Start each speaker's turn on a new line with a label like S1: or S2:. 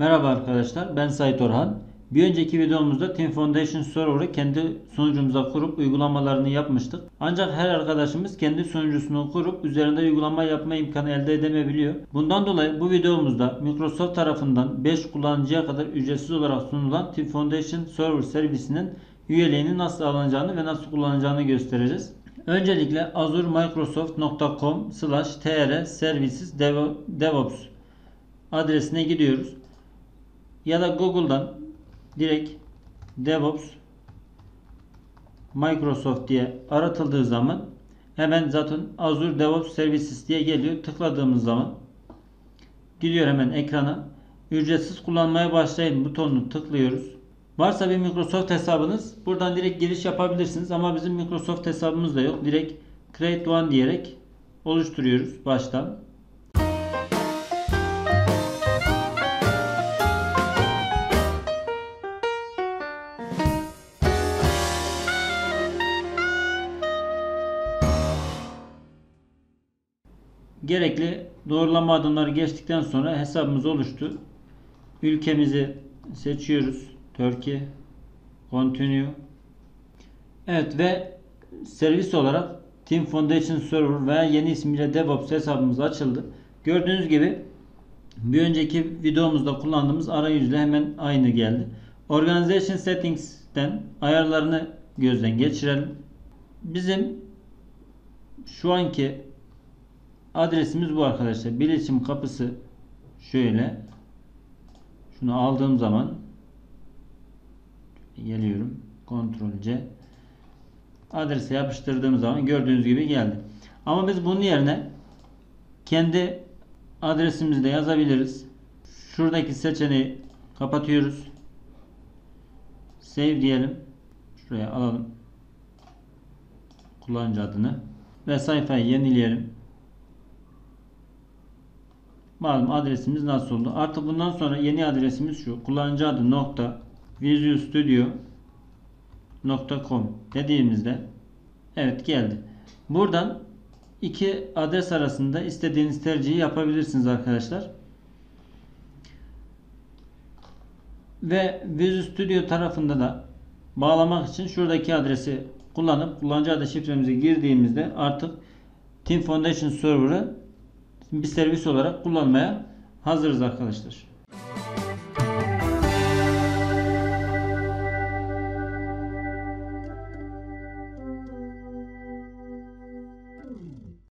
S1: Merhaba arkadaşlar ben Sait Orhan. Bir önceki videomuzda Team Foundation Server'ı kendi sunucumuza kurup uygulamalarını yapmıştık. Ancak her arkadaşımız kendi sunucusunu kurup üzerinde uygulama yapma imkanı elde edemebiliyor. Bundan dolayı bu videomuzda Microsoft tarafından 5 kullanıcıya kadar ücretsiz olarak sunulan Team Foundation Server servisinin üyeliğini nasıl alınacağını ve nasıl kullanacağını göstereceğiz. Öncelikle azuremicrosoft.com slash tr services devops adresine gidiyoruz. Ya da Google'dan direkt DevOps Microsoft diye aratıldığı zaman hemen zaten Azure DevOps Services diye geliyor. Tıkladığımız zaman gidiyor hemen ekrana. Ücretsiz kullanmaya başlayın butonunu tıklıyoruz. Varsa bir Microsoft hesabınız buradan direkt giriş yapabilirsiniz ama bizim Microsoft hesabımız da yok. Direkt Create One diyerek oluşturuyoruz baştan. Gerekli doğrulama adımları geçtikten sonra hesabımız oluştu. Ülkemizi seçiyoruz. Turkey, Continue. Evet ve servis olarak Team Foundation Server veya yeni ismiyle DevOps hesabımız açıldı. Gördüğünüz gibi bir önceki videomuzda kullandığımız arayüzle hemen aynı geldi. Organization Settings'ten ayarlarını gözden geçirelim. Bizim şu anki adresimiz bu arkadaşlar. Bilişim kapısı şöyle. Şunu aldığım zaman geliyorum. Ctrl C adrese yapıştırdığım zaman gördüğünüz gibi geldi. Ama biz bunun yerine kendi adresimizi de yazabiliriz. Şuradaki seçeneği kapatıyoruz. Save diyelim. Şuraya alalım. Kullanıcı adını ve sayfayı yenileyelim. Malum adresimiz nasıl oldu? Artık bundan sonra yeni adresimiz şu. Kullanıcı adı nokta Visual Studio .com dediğimizde evet geldi. Buradan iki adres arasında istediğiniz tercihi yapabilirsiniz arkadaşlar. Ve Visual Studio tarafında da bağlamak için şuradaki adresi kullanıp kullanıcı adı şifremizi girdiğimizde artık Team Foundation Server'ı bir servis olarak kullanmaya hazırız arkadaşlar.